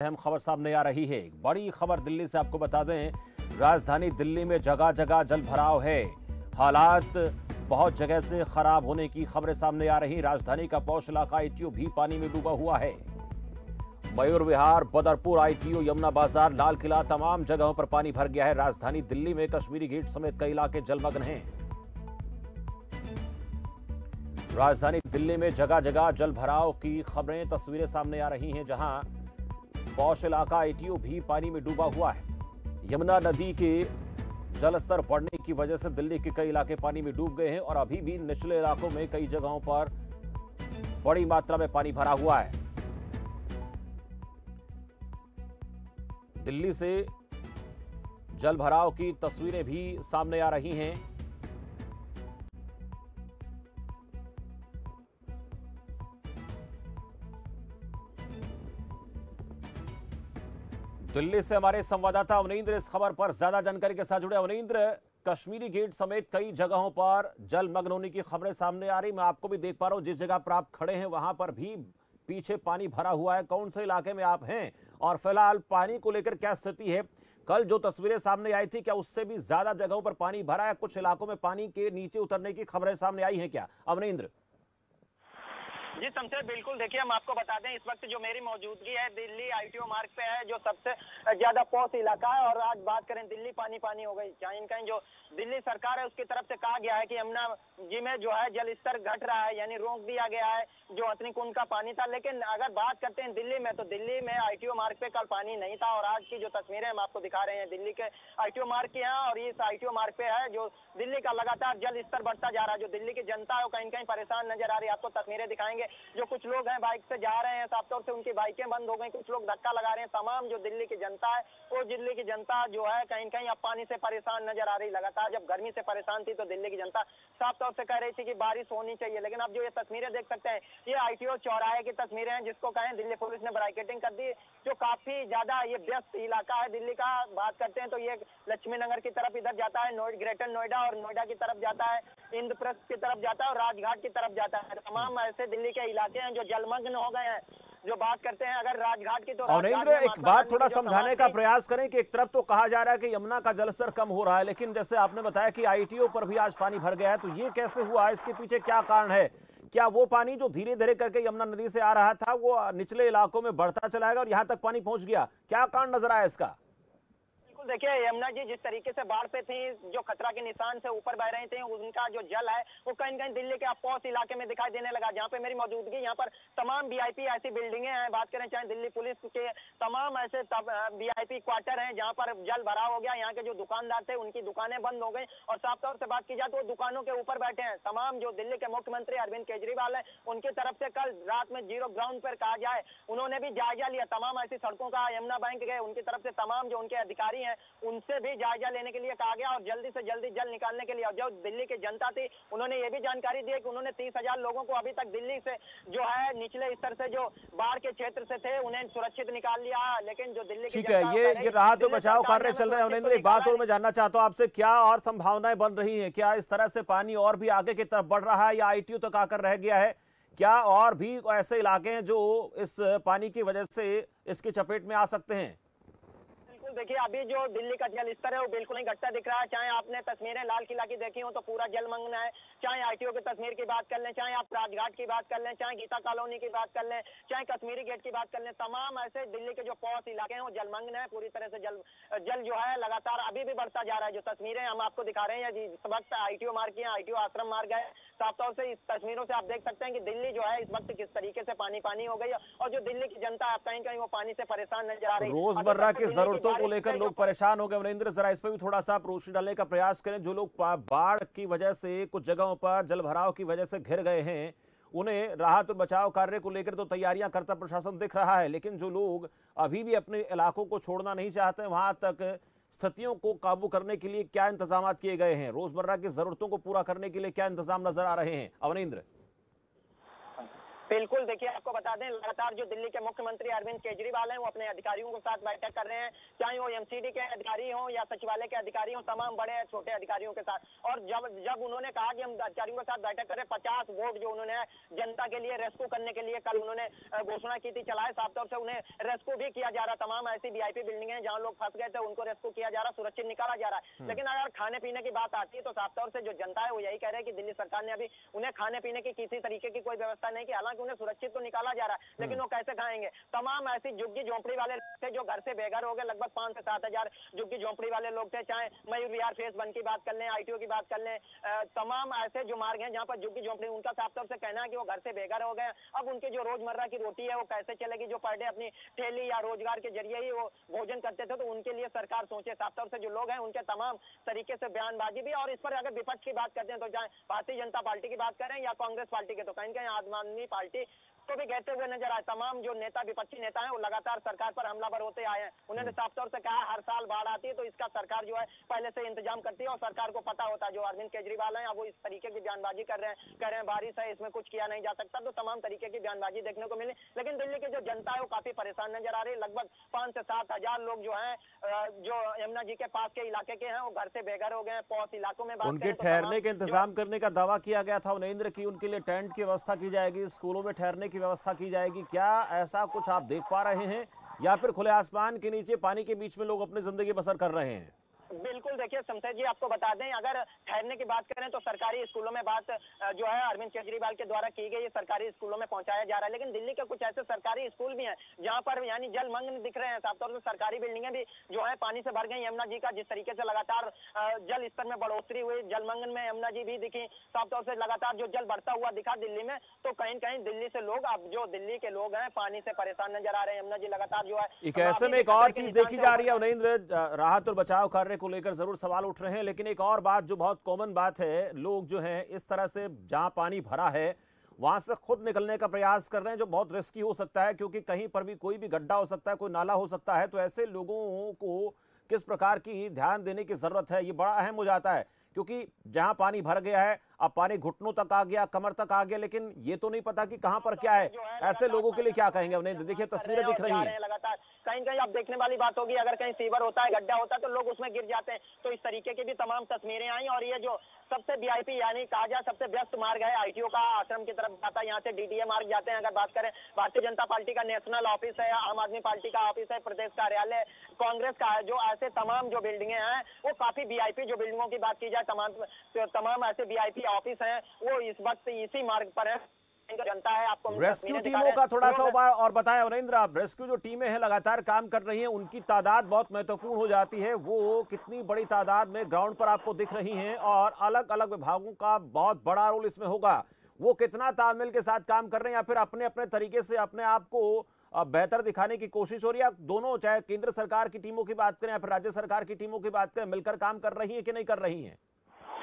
अहम खबर सामने आ रही है। बड़ी खबर दिल्ली से आपको बता दें, राजधानी दिल्ली में जगह जगह जल भराव है। हालात बहुत जगह से खराब होने की खबरें सामने आ रही राजधानी का पौष इलाका आईटीओ भी पानी में डूबा हुआ है। मयूर विहार, बदरपुर आईटीओ यमुना बाज़ार, लाल किला, तमाम जगहों पर पानी भर गया है। राजधानी दिल्ली में कश्मीरी गेट समेत कई इलाके जलमग्न हैं। राजधानी दिल्ली में जगह जगह जल भराव की खबरें, तस्वीरें सामने आ रही हैं, जहाँ पौष इलाका आईटीओ भी पानी में डूबा हुआ है। यमुना नदी के जलस्तर बढ़ने की वजह से दिल्ली के कई इलाके पानी में डूब गए हैं और अभी भी निचले इलाकों में कई जगहों पर बड़ी मात्रा में पानी भरा हुआ है। दिल्ली से जल भराव की तस्वीरें भी सामने आ रही हैं। दिल्ली से हमारे संवाददाता अवनींद्र इस खबर पर ज़्यादा जानकारी के साथ जुड़े। अवनिंद्र, कश्मीरी गेट समेत कई जगहों पर जलमग्न होने की खबरें सामने आ रही। मैं आपको भी देख पा रहा हूँ, जिस जगह पर आप खड़े हैं, वहाँ पर भी पीछे पानी भरा हुआ है। कौन से इलाके में आप हैं? और फ़िलहाल पानी को लेकर क्या स्थिति है? कल जो तस्वीरें सामने आई थी, क्या उससे भी ज़्यादा जगहों पर पानी भरा है? कुछ इलाकों में पानी के नीचे उतरने की खबरें सामने आई हैं क्या? अवनींद्र। जी शमशेर बिल्कुल। देखिए, हम आपको बता दें, इस वक्त जो मेरी मौजूदगी है, दिल्ली आईटीओ मार्ग पे है, जो सबसे ज़्यादा पौष इलाका है, और आज बात करें, दिल्ली पानी पानी हो गई। कहीं कहीं जो दिल्ली सरकार है, उसकी तरफ़ से कहा गया है कि यमुना जी में जो है, जल स्तर घट रहा है, यानी रोक दिया गया है, जो अतनी कुंड का पानी था। लेकिन अगर बात करते हैं दिल्ली में तो दिल्ली में आईटीओ मार्ग पे कल पानी नहीं था, और आज की जो तस्वीरें हम आपको दिखा रहे हैं, दिल्ली के आईटीओ मार्ग की हैं और इस आईटीओ मार्ग पे है, जो दिल्ली का लगातार जल स्तर बढ़ता जा रहा है, जो दिल्ली की जनता है वो कहीं कहीं परेशान नज़र आ रही है। आपको तस्वीरें दिखाएँगे जो कुछ लोग हैं बाइक से जा रहे हैं, साफ़ तौर से उनकी बाइकें बंद हो गई। कुछ लोग धक्का लगा रहे हैं। तमाम जो दिल्ली की जनता है, वो दिल्ली की जनता जो है, कहीं कहीं अब पानी से परेशान नज़र आ रही। लगातार जब गर्मी से परेशान थी तो दिल्ली की जनता साफ़ तौर से कह रही थी कि बारिश होनी चाहिए। लेकिन अब जो ये तस्वीरें देख सकते हैं, ये आईटीओ चौराहे की तस्वीरें हैं, जिसको कहें, दिल्ली पुलिस ने ब्राइकेटिंग कर दी, जो काफ़ी ज़्यादा ये व्यस्त इलाका है दिल्ली का। बात करते हैं तो ये लक्ष्मी नगर की तरफ़ इधर जाता है ग्रेटर नोएडा और नोएडा की तरफ़ जाता है। इंद्रप्रस्थ की तरफ़ जाता है और राजघाट की तरफ़ जाता है। तमाम ऐसे दिल्ली के इलाके हैं जो जलमग्न हो गए हैं जो बात करते हैं। अगर राजघाट की तो अवनेन्द्र एक बात थोड़ा समझाने का प्रयास करें कि एक तरफ़ तो कहा जा रहा है कि यमुना का जलस्तर कम हो रहा है लेकिन जैसे आपने बताया कि आईटीओ पर भी आज पानी भर गया है तो ये कैसे हुआ? इसके पीछे क्या कारण है? क्या वो पानी जो धीरे धीरे करके यमुना नदी से आ रहा था वो निचले इलाकों में बढ़ता चला गया और यहाँ तक पानी पहुँच गया? क्या कारण नज़र आया इसका? देखिए, यमुना जी जिस तरीके से बाढ़ पे थी, जो खतरा के निशान से ऊपर बह रहे थे, उनका जो जल है, वो कहीं कहीं दिल्ली के अपौस इलाके में दिखाई देने लगा। जहाँ पे मेरी मौजूदगी, यहाँ पर तमाम वीआईपी ऐसी बिल्डिंगे हैं। बात करें चाहे दिल्ली पुलिस के तमाम ऐसे वीआईपी क्वार्टर हैं, जहाँ पर जल भराव हो गया। यहाँ के जो दुकानदार थे, उनकी दुकानें बंद हो गई। और साफ़ तौर से बात की जाए तो दुकानों के ऊपर बैठे हैं। तमाम जो दिल्ली के मुख्यमंत्री अरविंद केजरीवाल है, उनकी तरफ़ से कल रात में ज़ीरो ग्राउंड पर कहा जाए, उन्होंने भी जायजा लिया। तमाम ऐसी सड़कों का यमुना बैंक गए। उनकी तरफ़ से तमाम जो उनके अधिकारी हैं उनसे भी जायजा लेने के लिए कहा गया और जल्दी से जल्दी जल निकालने के लिए। और जो दिल्ली की जनता थी उन्होंने ये भी जानकारी दी कि उन्होंने तीस हज़ार लोगों को अभी तक दिल्ली से जो है निचले स्तर से जो बाढ़ के क्षेत्र से थे उन्हें सुरक्षित निकाल लिया। लेकिन जो दिल्ली ठीक है ये ये राहत और बचाव कार्य चल रहे हैं। एक बात और मैं जानना चाहता हूँ आपसे क्या और संभावनाएँ बन रही है? क्या इस तरह से पानी और भी आगे की तरफ़ बढ़ रहा है या आईटीयू तक आकर रह गया है? क्या और भी ऐसे इलाके हैं जो इस पानी की वजह से इसकी चपेट में आ सकते हैं? देखिए अभी जो दिल्ली का जल स्तर है वो बिल्कुल नहीं घटता दिख रहा है। चाहे आपने तस्वीरें लाल किला की देखी हो तो पूरा जलमग्न है। चाहे आईटीओ की तस्वीर की बात कर लें चाहे आप राजघाट की बात कर लें चाहे गीता कॉलोनी की बात कर लें चाहे कश्मीरी गेट की बात कर लें तमाम ऐसे दिल्ली के जो पौष इलाके हैं वो जलमग्न है। पूरी तरह से जल जल जो है लगातार अभी भी बढ़ता जा रहा है। जो तस्वीरें हम आपको दिखा रहे हैं इस वक्त आईटीओ मार्ग की आईटीओ आश्रम मार्ग है साफ़ तौर से इस तस्वीरों से आप देख सकते हैं कि दिल्ली जो है इस वक्त किस तरीके से पानी पानी हो गई है। और जो दिल्ली की जनता आप कहीं कहीं वो पानी से परेशान नज़र आ रही है। रोज़मर्रा की जरूरतों को लेकर लोग परेशान हो गए। अमरिंद्र जरा इस पर भी थोड़ा सा आप रोशनी डालने का प्रयास करें। जो लोग बाढ़ की वजह से कुछ जगहों पर जलभराव की वजह से घिर गए हैं उन्हें राहत और बचाव कार्य को लेकर तो तैयारियाँ करता प्रशासन दिख रहा है लेकिन जो लोग अभी भी अपने इलाकों को छोड़ना नहीं चाहते वहाँ तक स्थितियों को काबू करने के लिए क्या इंतज़ाम किए गए हैं? रोज़मर्रा की जरूरतों को पूरा करने के लिए क्या इंतज़ाम नज़र आ रहे हैं? अवनिंद्र। बिल्कुल देखिए आपको बता दें लगातार जो दिल्ली के मुख्यमंत्री अरविंद केजरीवाल हैं वो अपने अधिकारियों के साथ बैठक कर रहे हैं। चाहे वो एमसीडी के अधिकारी हों या सचिवालय के अधिकारी हों तमाम बड़े छोटे अधिकारियों के साथ। और जब जब उन्होंने कहा कि हम अधिकारियों के साथ बैठक करें पचास वोट जो उन्होंने जनता के लिए रेस्क्यू करने के लिए कल उन्होंने घोषणा की थी चलाए साफ़ तौर से उन्हें रेस्क्यू भी किया जा रहा तमाम ऐसी वीआईपी बिल्डिंग है जहाँ लोग फंस गए थे उनको रेस्क्यू किया जा रहा सुरक्षित निकाला जा रहा है। हम्म। लेकिन अगर खाने पीने की बात आती है तो साफ़ तौर से जो जनता है वो यही कह रहे हैं कि दिल्ली सरकार ने अभी उन्हें खाने पीने की किसी तरीके की कोई व्यवस्था नहीं की। हालाँकि उन्हें सुरक्षित तो निकाला जा रहा है लेकिन हम्म। वो कैसे खाएँगे? तमाम ऐसी झुग्गी झोंपड़ी वाले थे जो घर से बेघर हो गए लगभग पाँच से सात हज़ार झुग्गी झोंपड़ी वाले लोग थे चाहे मयूर विहार फेस वन की बात कर लें आईटीओ की बात कर लें तमाम ऐसे जो मार्ग हैं जहाँ पर झुग्गी झोंपड़ी उनका साफ़ तौर से कहना है कि वो घर से बेघर हो गए। अब उनकी जो रोज़मर्रा की रोटी है वो कैसे चलेगी? जो पर डे अपनी ठेली या रोज़गार के ज़रिए ही वो भोजन करते थे तो उनके लिए सरकार सोचे। साफ़ तौर से जो लोग हैं उनके तमाम तरीके से बयानबाजी भी और इस पर अगर विपक्ष की बात करते हैं तो चाहे भारतीय जनता पार्टी की बात करें या कांग्रेस पार्टी के तो कहीं कहीं आम आदमी पार्टी で को भी कहते हुए नज़र आए। तमाम जो नेता विपक्षी नेता हैं वो लगातार सरकार पर हमलावर होते आए हैं। उन्होंने साफ़ तौर से कहा हर साल बाढ़ आती है तो इसका सरकार जो है पहले से इंतज़ाम करती है और सरकार को पता होता है। जो अरविंद केजरीवाल है वो इस तरीके की बयानबाजी कर रहे हैं कह रहे हैं बारिश है इसमें कुछ किया नहीं जा सकता। तो तमाम तरीके की बयानबाजी देखने को मिली। लेकिन दिल्ली की जो जनता है वो काफ़ी परेशान नज़र आ रही है। लगभग पाँच से सात हज़ार लोग जो है जो यमुना जी के पास के इलाके के हैं वो घर से बेघर हो गए हैं पौष इलाकों में उनके तो ठहरने के इंतज़ाम करने का दावा किया गया था। नरेंद्र की उनके लिए टेंट की व्यवस्था की जाएगी स्कूलों में ठहरने की व्यवस्था की जाएगी? क्या ऐसा कुछ आप देख पा रहे हैं? या फिर खुले आसमान के नीचे पानी के बीच में लोग अपनी ज़िंदगी बसर कर रहे हैं? बिल्कुल देखिए शमशेद जी आपको बता दें अगर ठहरने की बात करें तो सरकारी स्कूलों में बात जो है अरविंद केजरीवाल के द्वारा की गई है सरकारी स्कूलों में पहुँचाया जा रहा है। लेकिन दिल्ली के कुछ ऐसे सरकारी स्कूल भी हैं जहाँ पर यानी जलमग्न दिख रहे हैं साफ़ तौर से सरकारी बिल्डिंगें भी जो है पानी से भर गई यमुना जी का जिस तरीके से लगातार जल स्तर में बढ़ोतरी हुई जलमग्न में यमुना जी भी दिखी साफ़ तौर से लगातार जो जल बढ़ता हुआ दिखा दिल्ली में तो कहीं कहीं दिल्ली से लोग अब जो दिल्ली के लोग हैं पानी से परेशान नज़र आ रहे हैं। यमुना जी लगातार जो है एक ऐसे में एक और चीज़ देखी जा रही है नरेंद्र राहत और बचाव कार्य को लेकर ज़रूर सवाल उठ रहे हैं लेकिन एक और बात जो बहुत कॉमन बात है लोग जो हैं इस तरह से जहाँ पानी भरा है वहाँ से खुद निकलने का प्रयास कर रहे हैं जो बहुत रिस्की हो सकता है क्योंकि कहीं पर भी कोई भी गड्ढा हो सकता है कोई नाला हो सकता है तो ऐसे लोगों को किस प्रकार की ध्यान देने की ज़रूरत है ये बड़ा अहम हो जाता है क्योंकि जहाँ पानी भर गया है अब पानी घुटनों तक आ गया कमर तक आ गया लेकिन ये तो नहीं पता कि कहाँ पर क्या है। ऐसे लोगों के लिए क्या कहेंगे? उन्हें देखिए तस्वीरें दिख रही हैं कहीं कहीं अब देखने वाली बात होगी। अगर कहीं सीवर होता है, गड्ढा होता है तो लोग उसमें गिर जाते हैं। तो इस तरीके की भी तमाम तस्वीरें आई और ये जो सबसे वीआईपी यानी कहा जाए सबसे व्यस्त मार्ग है आईटीओ का आश्रम की तरफ़ जाता है। यहाँ से डीडीए मार्ग जाते हैं। अगर बात करें, भारतीय जनता पार्टी का नेशनल ऑफ़िस है, आम आदमी पार्टी का ऑफ़िस है, प्रदेश कार्यालय, कांग्रेस का है, जो ऐसे तमाम जो बिल्डिंगे हैं, वो काफ़ी वीआईपी जो बिल्डिंगों की बात की जाए, तमाम तमाम ऐसे वीआईपी ऑफ़िस हैं, वो इस वक्त इसी मार्ग पर है। जनता है आपको रेस्क्यू टीमों का थोड़ा सा और बताएँ अवरेंद्र आप रेस्क्यू जो टीमें हैं लगातार काम कर रही हैं उनकी तादाद बहुत महत्वपूर्ण हो जाती है। वो कितनी बड़ी तादाद में ग्राउंड पर आपको दिख रही हैं और अलग अलग विभागों का बहुत बड़ा रोल इसमें होगा। वो कितना तालमेल के साथ काम कर रहे हैं या फिर अपने अपने तरीके से अपने आप को बेहतर दिखाने की कोशिश हो रही है? दोनों चाहे केंद्र सरकार की टीमों की बात करें या फिर राज्य सरकार की टीमों की बात करें मिलकर काम कर रही है कि नहीं कर रही है?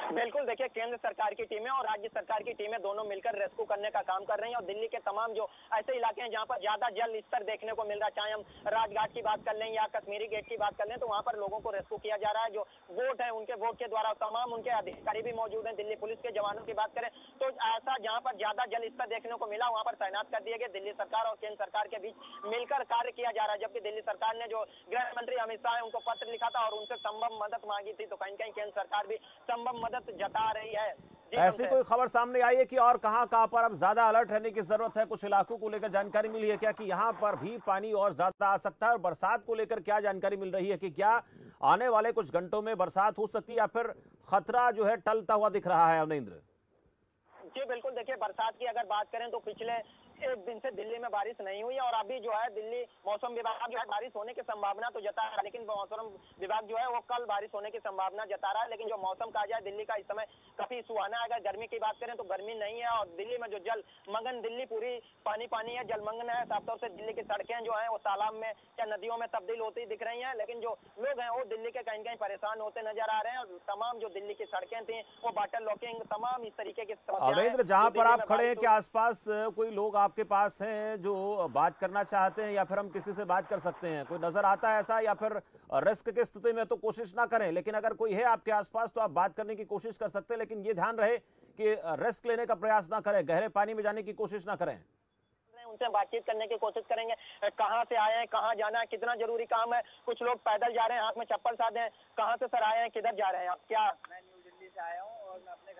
बिल्कुल, देखिए, केंद्र सरकार की टीमें और राज्य सरकार की टीमें दोनों मिलकर रेस्क्यू करने का काम कर रही हैं और दिल्ली के तमाम जो ऐसे इलाके हैं जहाँ पर ज़्यादा जल स्तर देखने को मिल रहा है, चाहे हम राजघाट की बात कर लें या कश्मीरी गेट की बात कर लें तो वहाँ पर लोगों को रेस्क्यू किया जा रहा है। जो वोट है, उनके वोट के द्वारा तमाम उनके अधिकारी भी मौजूद है। दिल्ली पुलिस के जवानों की बात करें तो ऐसा जहाँ पर ज़्यादा जल स्तर देखने को मिला, वहाँ पर तैनात कर दिए गए। दिल्ली सरकार और केंद्र सरकार के बीच मिलकर कार्य किया जा रहा है, जबकि दिल्ली सरकार ने जो गृह मंत्री अमित शाह है, उनको पत्र लिखा था और उनसे संभव मदद मांगी थी। तो कहीं कहीं केंद्र सरकार भी संभव मदद जता रही है। ऐसी कोई खबर सामने आई है कि और कहाँ कहाँ पर अब ज़्यादा अलर्ट रहने की ज़रूरत है? कुछ इलाकों को लेकर जानकारी मिली है क्या कि यहाँ पर भी पानी और ज़्यादा आ सकता है? और बरसात को लेकर क्या जानकारी मिल रही है कि क्या आने वाले कुछ घंटों में बरसात हो सकती है या फिर खतरा जो है टलता हुआ दिख रहा है अवनेन्द्र जी बिल्कुल। देखिए बरसात की अगर बात करें तो पिछले दिन से दिल्ली में बारिश नहीं हुई है और अभी जो है दिल्ली मौसम विभाग जो है बारिश होने की संभावना तो जता रहा है लेकिन मौसम विभाग जो है वो कल बारिश होने की संभावना जता रहा है लेकिन जो मौसम कहा जाए दिल्ली का इस समय काफ़ी सुहाना है। अगर गर्मी की बात करें तो गर्मी नहीं है और दिल्ली में जो जल मगन दिल्ली पूरी पानी पानी है जलमग्न है साफ़ तौर से दिल्ली की सड़कें जो है वो तालाब में या नदियों में तब्दील होती दिख रही है लेकिन जो लोग हैं वो दिल्ली के कहीं कहीं परेशान होते नज़र आ रहे हैं और तमाम जो दिल्ली की सड़कें थी वो वाटर लॉकिंग तमाम इस तरीके की जहाँ पर आप खड़े हैं कि आसपास कोई लोग आपके पास हैं जो बात करना चाहते हैं या फिर हम किसी से बात कर सकते हैं? कोई नज़र आता है ऐसा या फिर रिस्क की स्थिति में तो कोशिश ना करें लेकिन अगर कोई है आपके आसपास तो आप बात करने की कोशिश कर सकते हैं लेकिन ये ध्यान रहे कि रिस्क लेने का प्रयास ना करें गहरे पानी में जाने की कोशिश ना करें। उनसे बातचीत करने की कोशिश करेंगे। कहाँ से आए हैं कहाँ जाना है कितना ज़रूरी काम है? कुछ लोग पैदल जा रहे हैं हाथ में चप्पल साधे हैं कहाँ से सर आए हैं किधर जा रहे हैं आप? क्या? मैं न्यू दिल्ली से आया हूँ।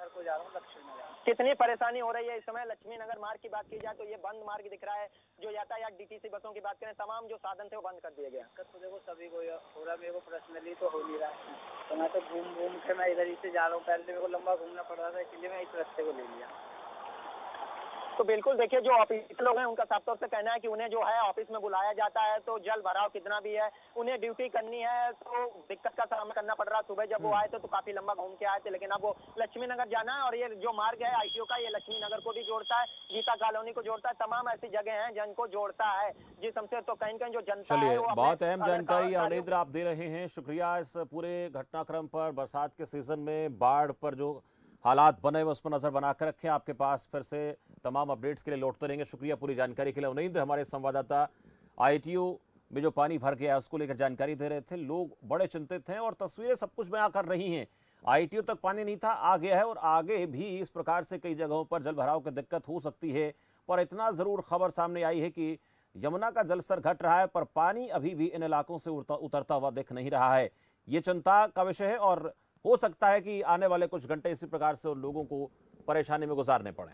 घर को जा रहा हूँ लक्ष्मी नगर। कितनी परेशानी हो रही है इस समय लक्ष्मी नगर मार्ग की बात की जाए तो ये बंद मार्ग दिख रहा है जो यातायात डीटीसी बसों की बात करें तमाम जो साधन थे वो बंद कर दिया गया दिक्कत तो देखो सभी को हो रहा मेरे को पर्सनली तो हो नहीं रहा है। तो मैं तो घूम घूम के मैं इधर ही से जा रहा हूँ पहले मेरे को लंबा घूमना पड़ रहा था इसलिए मैं इस रस्ते को ले लिया। तो बिल्कुल देखिए जो ऑफ़िस लोग हैं उनका साफ़ तौर से कहना है कि उन्हें जो है ऑफ़िस में बुलाया जाता है तो जल भराव कितना भी है उन्हें ड्यूटी करनी है तो दिक्कत का सामना करना पड़ रहा है। सुबह जब वो आए थे तो काफ़ी लंबा घूम के आए थे लेकिन अब वो लक्ष्मी नगर जाना है और ये जो मार्ग है आईटीओ का ये लक्ष्मी नगर को भी जोड़ता है गीता कॉलोनी को जोड़ता है तमाम ऐसी जगह है जिनको जोड़ता है। जिस हमसे तो कहीं कहीं जो जनता है बहुत अहम जानकारी आप दे रहे हैं। शुक्रिया इस पूरे घटनाक्रम पर बरसात के सीज़न में बाढ़ पर जो हालात बने हुए उस पर नज़र बना कर रखें। आपके पास फिर से तमाम अपडेट्स के लिए लौटते रहेंगे। शुक्रिया पूरी जानकारी के लिए। अवनेंद्र हमारे संवाददाता आईटीओ में जो पानी भर गया है, उसको लेकर जानकारी दे रहे थे। लोग बड़े चिंतित हैं और तस्वीरें सब कुछ बयां कर रही हैं। आईटीओ तक पानी नहीं था, आ गया है और आगे भी इस प्रकार से कई जगहों पर जल भराव की दिक्कत हो सकती है। पर इतना ज़रूर खबर सामने आई है कि यमुना का जलस्तर घट रहा है, पर पानी अभी भी इन इलाकों से उतरता हुआ दिख नहीं रहा है। ये चिंता का विषय है और हो सकता है कि आने वाले कुछ घंटे इसी प्रकार से लोगों को परेशानी में गुजारने पड़े